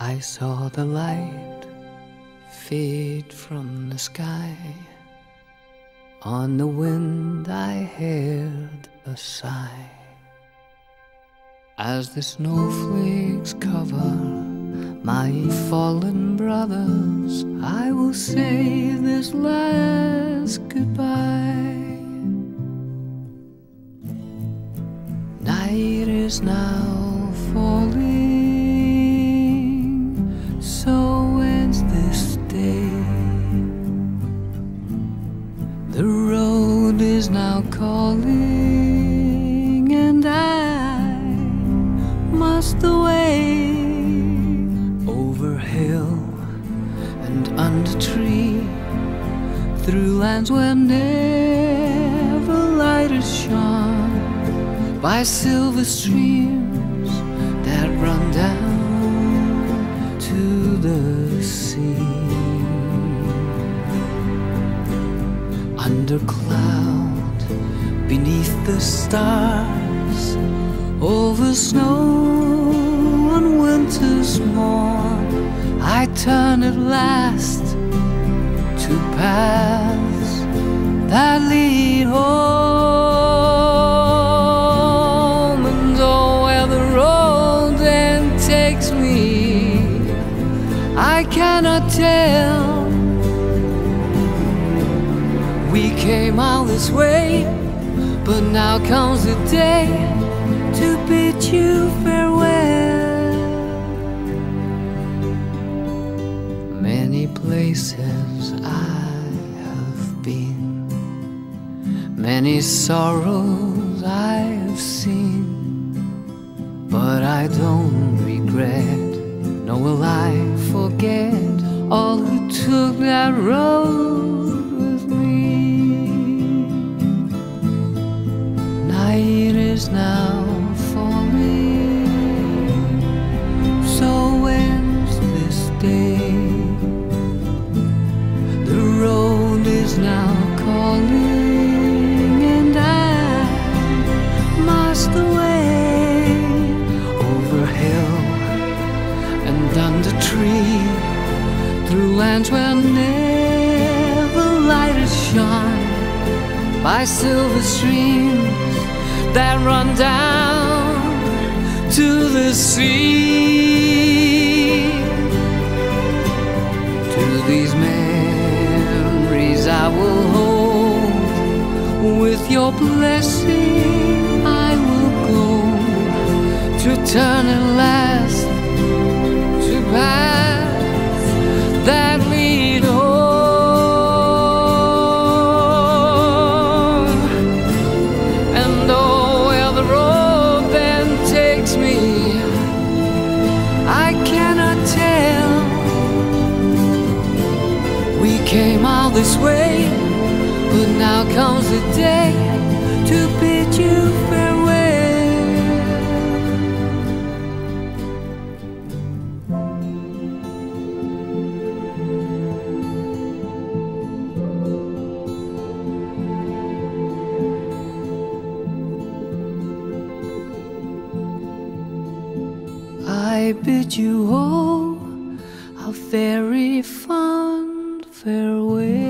I saw the light fade from the sky. On the wind I heard a sigh. As the snowflakes cover my fallen brothers, I will say this last goodbye. Night is now falling, so ends this day. The road is now calling, and I must away over hill and under tree, through lands where never light is shone, by silver streams Under cloud, beneath the stars, over snow on winter's morn, I turn at last to paths that lead home. And oh, where the road then takes me, I cannot tell. We came all this way, but now comes the day to bid you farewell. Many places I have been, many sorrows I have seen, but I don't regret, nor will I forget all who took that road Is now falling, so ends this day. The road is now calling, and I must away over hill and under tree, through lands where never light has shone, by silver streams that run down to the sea. To these memories I will hold. With your blessing, I will go to turn at last to paths came all this way, but now comes the day to bid you farewell. I bid you all a very fond farewell.